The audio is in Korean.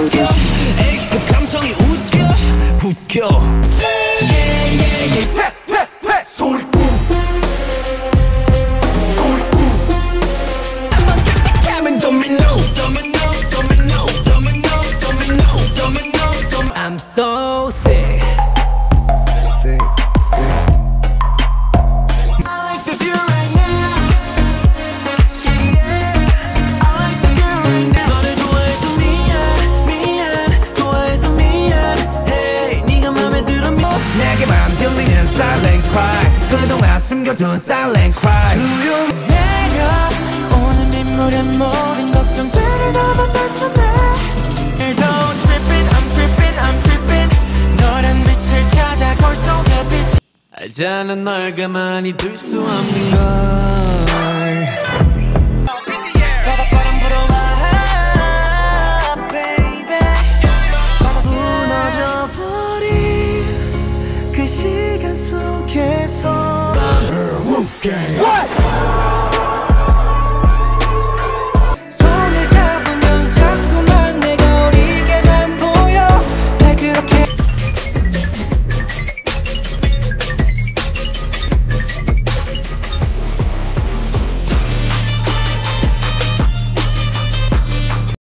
웃겨. 에이 그 감성이 웃겨. 웃겨. 한번 숨겨둔 silent cry. 내가 오늘 민물에 모든 걱정들을 다 받아쳤네. Don't tripping, I'm tripping, I'm tripping. 너란 빛을 찾아 거울 속에 빛. 알잖아 널 가만히 둘 수 없는 걸. 바닷바람 불어와, baby. 바다 무너져버린 그 시간 속에서. gang.